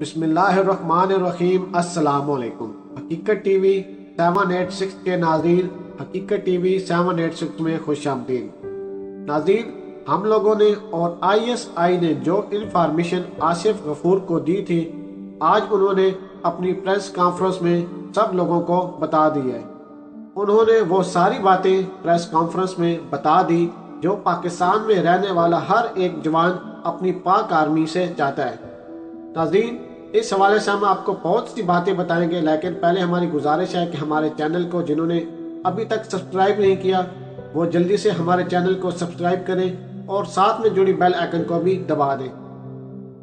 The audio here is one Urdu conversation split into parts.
بسم اللہ الرحمن الرحیم السلام علیکم Haqeeqat T V seven eight six کے ناظرین Haqeeqat T V seven eight six میں خوش آمدید ناظرین، ہم لوگوں نے اور آئی ایس آئی نے جو انفارمیشن آصف غفور کو دی تھی، آج انہوں نے اپنی پریس کانفرنس میں سب لوگوں کو بتا دی ہے۔ انہوں نے وہ ساری باتیں پریس کانفرنس میں بتا دی جو پاکستان میں رہنے والا ہر ایک جوان اپنی پاک آرمی سے چاہتا ہے۔ ناظرین اس حوالے سے ہم آپ کو بہت سی باتیں بتائیں گے، لیکن پہلے ہماری گزارش ہے کہ ہمارے چینل کو جنہوں نے ابھی تک سبسکرائب نہیں کیا، وہ جلدی سے ہمارے چینل کو سبسکرائب کریں اور ساتھ میں جڑی بیل آئکن کو بھی دبا دیں۔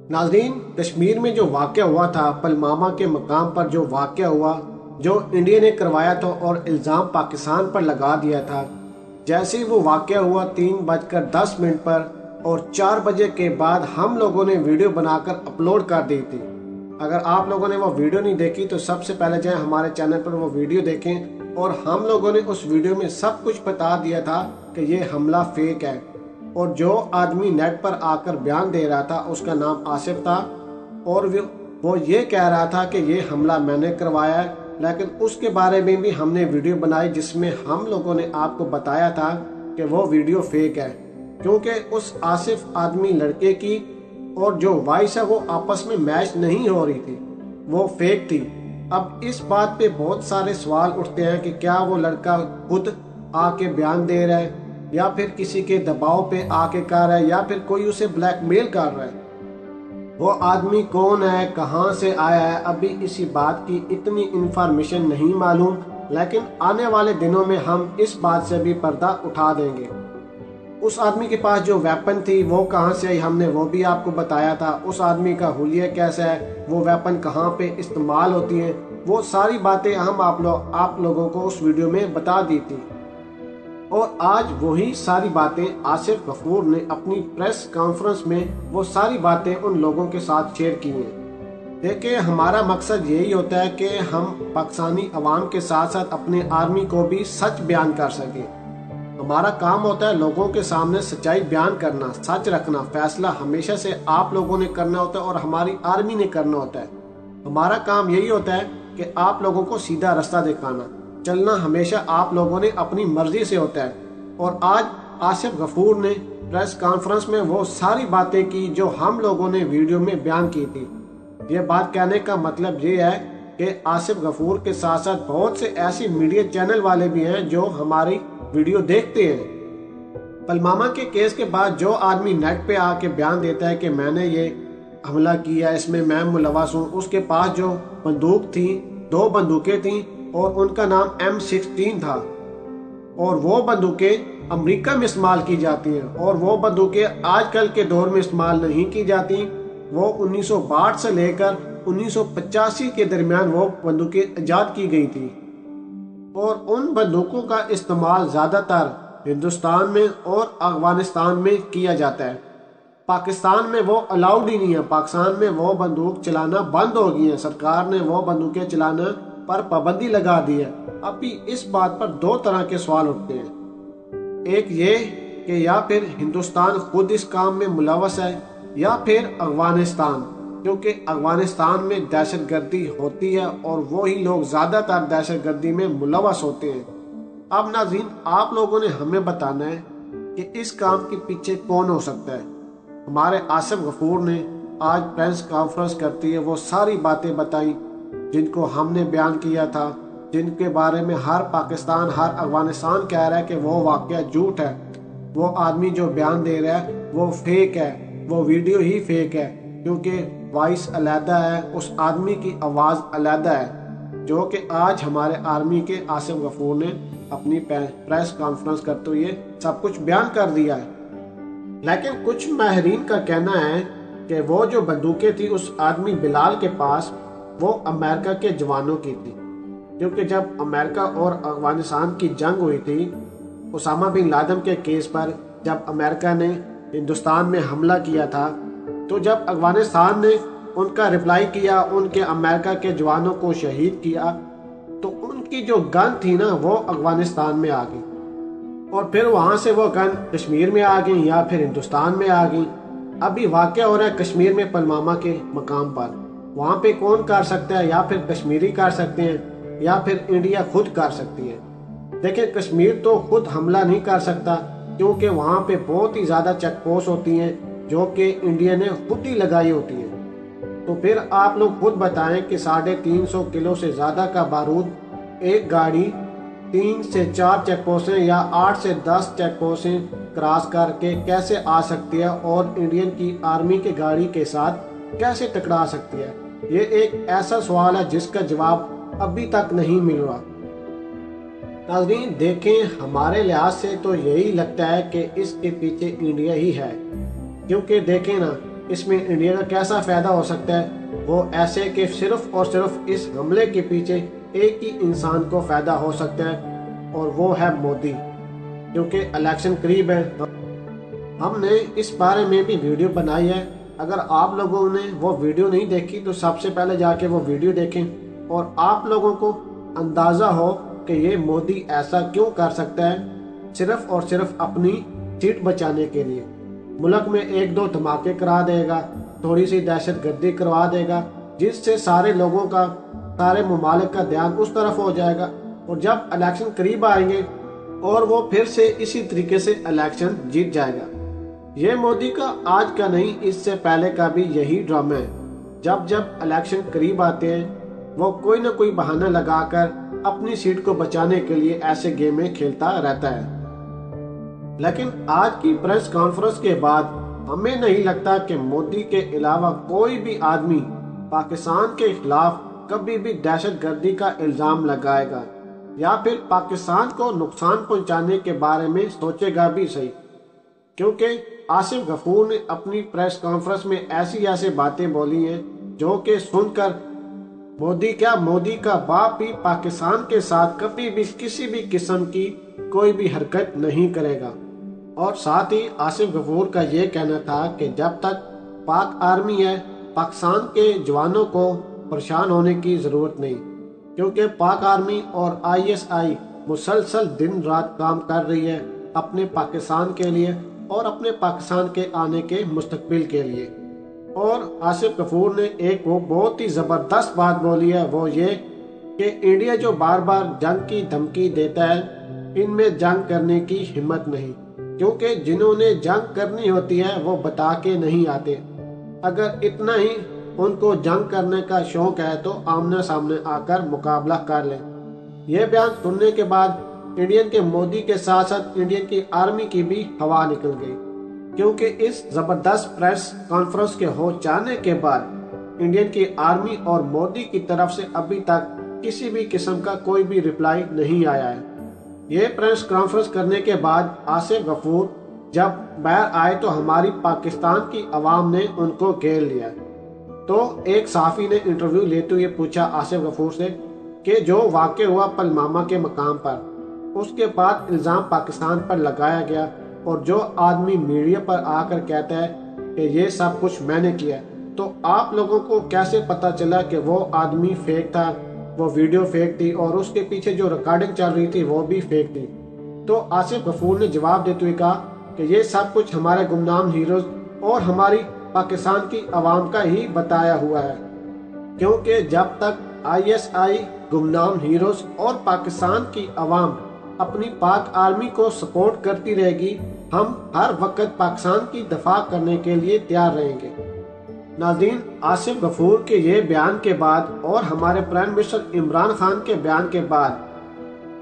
ناظرین، کشمیر میں جو واقعہ ہوا تھا پلماما کے مقام پر جو واقعہ ہوا، جو انڈیا نے کروایا تھا اور الزام پاکستان پر لگا دیا تھا، جیسے ہی وہ واقعہ ہوا، تین بج کر دس منٹ پر اور چار بجے کے بعد ہم لوگوں نے ویڈیو بنا کر اپلوڈ کر دی تھی۔ اگر آپ لوگوں نے وہ ویڈیو نہیں دیکھی تو سب سے پہلے جائیں ہمارے چینل پر وہ ویڈیو دیکھیں اور ہم لوگوں نے اس ویڈیو میں سب کچھ بتا دیا تھا کہ یہ حملہ فیک ہے اور جو آدمی نیٹ پر آ کر بیان دے رہا تھا، اس کا نام آصف تھا اور وہ یہ کہہ رہا تھا کہ یہ حملہ میں نے کروایا ہے۔ لیکن اس کے بارے میں بھی ہم نے ویڈیو بنائی جس میں ہم لوگوں نے آپ کو بتایا تھا کہ وہ ویڈیو فیک ہے۔ کیونکہ اس آصف آدمی لڑکے کی اور جو وائس ہے وہ آپس میں میچ نہیں ہو رہی تھی۔ وہ فیک تھی۔ اب اس بات پہ بہت سارے سوال اٹھتے ہیں کہ کیا وہ لڑکا خود آ کے بیان دے رہا ہے، یا پھر کسی کے دباؤ پہ آ کے کر رہا ہے، یا پھر کوئی اسے بلیک میل کر رہا ہے۔ وہ آدمی کون ہے، کہاں سے آیا ہے، ابھی اسی بات کی اتنی انفارمیشن نہیں معلوم، لیکن آنے والے دنوں میں ہم اس بات سے بھی پردہ اٹھا دیں گے۔ اس آدمی کے پاس جو ویپن تھی، وہ کہاں سے آئی؟ ہم نے وہ بھی آپ کو بتایا تھا۔ اس آدمی کا حلیہ کیسا ہے؟ وہ ویپن کہاں پہ استعمال ہوتی ہیں؟ وہ ساری باتیں ہم آپ لوگ، آپ لوگوں کو اس ویڈیو میں بتا دی تھی۔ اور آج وہی ساری باتیں آصف غفور نے اپنی پریس کانفرنس میں وہ ساری باتیں ان لوگوں کے ساتھ شیئر کی ہیں۔ دیکھیں، ہمارا مقصد یہی ہوتا ہے کہ ہم پاکستانی عوام کے ساتھ ساتھ اپنے آرمی کو بھی سچ بیان کر سکیں۔ ہمارا کام ہوتا ہے لوگوں کے سامنے سچائی بیان کرنا، سچ رکھنا، فیصلہ ہمیشہ سے آپ لوگوں نے کرنا ہوتا ہے اور ہماری آرمی نے کرنا ہوتا ہے۔ ہمارا کام یہی ہوتا ہے کہ آپ لوگوں کو سیدھا رستہ دکھانا۔ چلنا ہمیشہ آپ لوگوں نے اپنی مرضی سے ہوتا ہے۔ اور آج آصف غفور نے پریس کانفرنس میں وہ ساری باتیں کی جو ہم لوگوں نے ویڈیو میں بیان کی تھی۔ یہ بات کہنے کا مطلب یہ ہے کہ آصف غفور کے ساتھ ساتھ بہت سے ایسی میڈیا چینل والے بھی ہیں جو ہماری ویڈیو دیکھتے ہیں۔ پلماما کے کیس کے بعد جو آدمی نیٹ پہ آ کے بیان دیتا ہے کہ میں نے یہ حملہ کیا اس میں میں ملوث ہوں، اس کے پاس جو بندوق تھی دو بندوقیں تھیں اور ان کا نام ایم سکسٹین تھا۔ اور وہ بندوقیں امریکہ میں استعمال کی جاتی ہیں اور وہ بندوقیں آج کل کے دور میں استعمال نہیں کی جاتی۔ وہ انیس سو باٹھ سے لے کر انیس سو پچاسی کے درمیان وہ بندوقیں ایجاد کی گئی تھی اور ان بندوقوں کا استعمال زیادہ تر ہندوستان میں اور افغانستان میں کیا جاتا ہے۔ پاکستان میں وہ الاؤڈ ہی نہیں ہے۔ پاکستان میں وہ بندوق چلانا بند ہو گئی ہے سرکار نے وہ بندوقیں چلانا پر پابندی لگا دی ہے۔ ابھی اس بات پر دو طرح کے سوال اٹھتے ہیں۔ ایک یہ کہ یا پھر ہندوستان خود اس کام میں ملوث ہے یا پھر افغانستان۔ کیونکہ افغانستان میں دہشت گردی ہوتی ہے اور وہی لوگ زیادہ تر دہشت گردی میں ملوث ہوتے ہیں۔ اب ناظرین، آپ لوگوں نے ہمیں بتانا ہے کہ اس کام کے پیچھے کون ہو سکتا ہے۔ ہمارے آصف غفور نے آج پریس کانفرنس کرتی ہے وہ ساری باتیں بتائیں جن کو ہم نے بیان کیا تھا، جن کے بارے میں ہر پاکستان، ہر افغانستان کہہ رہا ہے کہ وہ واقعہ جھوٹ ہے۔ وہ آدمی جو بیان دے رہا ہے، وہ فیک ہے۔ وہ ویڈیو ہی فیک ہے۔ کیونکہ وائس علیحدہ ہے، اس آدمی کی آواز علیحدہ ہے، جو کہ آج ہمارے آرمی کے آصف غفور نے اپنی پریس کانفرنس کرتے ہوئے سب کچھ بیان کر دیا ہے۔ لیکن کچھ ماہرین کا کہنا ہے کہ وہ جو بندوقیں تھی اس آدمی بلال کے پاس، وہ امریکہ کے جوانوں کی تھی کیونکہ جب امریکہ اور افغانستان کی جنگ ہوئی تھی، اسامہ بن لادم کے کیس پر جب امریکہ نے ہندوستان میں حملہ کیا تھا تو جب افغانستان نے ان کا رپلائی کیا، ان کے امریکہ کے جوانوں کو شہید کیا، تو ان کی جو گن تھی نا، وہ افغانستان میں آ گئی۔ اور پھر وہاں سے وہ گن کشمیر میں آ گئی یا پھر ہندوستان میں آ گئی ابھی واقع ہو رہا ہے کشمیر میں پلماما کے مقام پر۔ وہاں پہ کون کر سکتا ہے؟ یا پھر کشمیری کر سکتے ہیں، یا پھر انڈیا خود کر سکتی ہے۔ دیکھیں کشمیر تو خود حملہ نہیں کر سکتا، کیونکہ وہاں پہ بہت ہی زیادہ چیک پوسٹ ہوتی ہیں۔ جو کہ انڈیا نے خود ہی لگائی ہوتی ہیں تو پھر آپ لوگ خود بتائیں کہ ساڑھے تین سو کلو سے زیادہ کا بارود ایک گاڑی تین سے چار چیک پوسٹیں یا آٹھ سے دس چیک پوسٹیں کراس کر کے کیسے آ سکتی ہے اور انڈین کی آرمی کے گاڑی کے ساتھ کیسے ٹکرا سکتی ہے؟ یہ ایک ایسا سوال ہے جس کا جواب ابھی تک نہیں مل رہا۔ ناظرین دیکھیں ہمارے لحاظ سے تو یہی لگتا ہے کہ اس کے پیچھے انڈیا ہی ہے۔ کیونکہ دیکھیں نا، اس میں انڈیا کا کیسا فائدہ ہو سکتا ہے؟ وہ ایسے کہ صرف اور صرف اس حملے کے پیچھے ایک ہی انسان کو فائدہ ہو سکتا ہے، اور وہ ہے مودی۔ کیونکہ الیکشن قریب ہے۔ ہم نے اس بارے میں بھی ویڈیو بنائی ہے۔ اگر آپ لوگوں نے وہ ویڈیو نہیں دیکھی، تو سب سے پہلے جا کے وہ ویڈیو دیکھیں۔ اور آپ لوگوں کو اندازہ ہو کہ یہ مودی ایسا کیوں کر سکتا ہے، صرف اور صرف اپنی سیٹ بچانے کے لیے۔ ملک میں ایک دو دھماکے کرا دے گا، تھوڑی سی دہشت گردی کروا دے گا، جس سے سارے لوگوں کا، سارے ممالک کا دھیان اس طرف ہو جائے گا۔ اور جب الیکشن قریب آئیں گے، اور وہ پھر سے اسی طریقے سے الیکشن جیت جائے گا۔ یہ مودی کا آج کا نہیں، اس سے پہلے کا بھی یہی ڈرامہ ہے۔ جب جب الیکشن قریب آتے ہیں، وہ کوئی نہ کوئی بہانہ لگا کر اپنی سیٹ کو بچانے کے لیے ایسے گیمیں کھیلتا رہتا ہے۔ لیکن آج کی پریس کانفرنس کے بعد ہمیں نہیں لگتا کہ مودی کے علاوہ کوئی بھی آدمی پاکستان کے خلاف کبھی بھی دہشت گردی کا الزام لگائے گا یا پھر پاکستان کو نقصان پہنچانے کے بارے میں سوچے گا بھی صحیح۔ کیونکہ آصف غفور نے اپنی پریس کانفرنس میں ایسی ایسی باتیں بولی ہیں جو کہ سن کر مودی کیا مودی کا باپ بھی پاکستان کے ساتھ کبھی بھی کسی بھی قسم کی کوئی بھی حرکت نہیں کرے گا۔ اور ساتھ ہی آصف غفور کا یہ کہنا تھا کہ جب تک پاک آرمی ہے، پاکستان کے جوانوں کو پریشان ہونے کی ضرورت نہیں، کیونکہ پاک آرمی اور آئی ایس آئی مسلسل دن رات کام کر رہی ہے اپنے پاکستان کے لیے اور اپنے پاکستان کے آنے کے مستقبل کے لیے۔ اور آصف غفور نے ایک وہ بہت ہی زبردست بات بولی ہے، وہ یہ کہ انڈیا جو بار بار جنگ کی دھمکی دیتا ہے، ان میں جنگ کرنے کی ہمت نہیں۔ کیونکہ جنہوں نے جنگ کرنی ہوتی ہے، وہ بتا کے نہیں آتے۔ اگر اتنا ہی ان کو جنگ کرنے کا شوق ہے، تو آمنے سامنے آ کر مقابلہ کر لیں۔ یہ بیان سننے کے بعد انڈین کے مودی کے ساتھ ساتھ انڈین کی آرمی کی بھی ہوا نکل گئی۔ کیونکہ اس زبردست پریس کانفرنس کے ہو جانے کے بعد انڈین کی آرمی اور مودی کی طرف سے ابھی تک کسی بھی قسم کا کوئی بھی ریپلائی نہیں آیا ہے۔ یہ پریس کانفرنس کرنے کے بعد آصف غفور جب باہر آئے تو ہماری پاکستان کی عوام نے ان کو گھیر لیا۔ تو ایک صحافی نے انٹرویو لیتے ہوئے پوچھا آصف غفور سے کہ جو واقع ہوا پلماما کے مقام پر، اس کے بعد الزام پاکستان پر لگایا گیا۔ اور جو آدمی میڈیا پر آ کر کہتا ہے کہ یہ سب کچھ میں نے کیا تو آپ لوگوں کو کیسے پتا چلا کہ وہ آدمی فیک تھا، وہ ویڈیو فیک تھی اور اس کے پیچھے جو ریکارڈنگ چل رہی تھی وہ بھی فیک تھی؟ تو آصف غفور نے جواب دیتے ہوئے کہا کہ یہ سب کچھ ہمارے گمنام ہیروز اور ہماری پاکستان کی عوام کا ہی بتایا ہوا ہے۔ کیونکہ جب تک آئی ایس آئی گمنام ہیروز اور پاکستان کی عوام اپنی پاک آرمی کو سپورٹ کرتی رہے گی۔ ہم ہر وقت پاکستان کی دفاع کرنے کے لیے تیار رہیں گے۔ ناظرین، آصف غفور کے یہ بیان کے بعد اور ہمارے پرائم منسٹر عمران خان کے بیان کے بعد،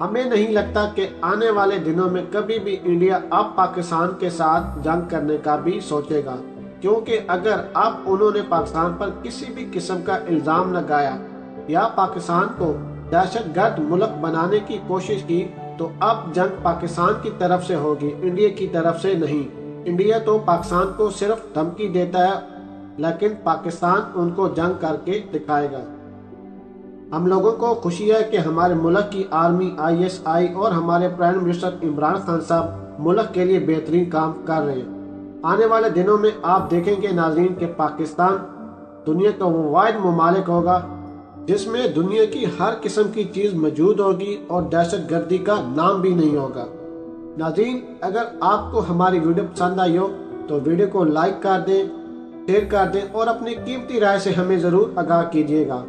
ہمیں نہیں لگتا کہ آنے والے دنوں میں کبھی بھی انڈیا اب پاکستان کے ساتھ جنگ کرنے کا بھی سوچے گا۔ کیونکہ اگر اب انہوں نے پاکستان پر کسی بھی قسم کا الزام لگایا یا پاکستان کو دہشت گرد ملک بنانے کی کوشش کی تو اب جنگ پاکستان کی طرف سے ہوگی، انڈیا کی طرف سے نہیں۔ انڈیا تو پاکستان کو صرف دھمکی دیتا ہے، لیکن پاکستان ان کو جنگ کر کے دکھائے گا۔ ہم لوگوں کو خوشی ہے کہ ہمارے ملک کی آرمی، آئی ایس آئی اور ہمارے پرائم منسٹر عمران خان صاحب ملک کے لیے بہترین کام کر رہے ہیں۔ آنے والے دنوں میں آپ دیکھیں گے ناظرین کہ پاکستان دنیا کا وہ واحد ممالک ہوگا۔ جس میں دنیا کی ہر قسم کی چیز موجود ہوگی اور دہشت گردی کا نام بھی نہیں ہوگا۔ ناظرین، اگر آپ کو ہماری ویڈیو پسند آئی ہو، تو ویڈیو کو لائک کر دیں، شیئر کر دیں اور اپنی قیمتی رائے سے ہمیں ضرور آگاہ کیجیے گا۔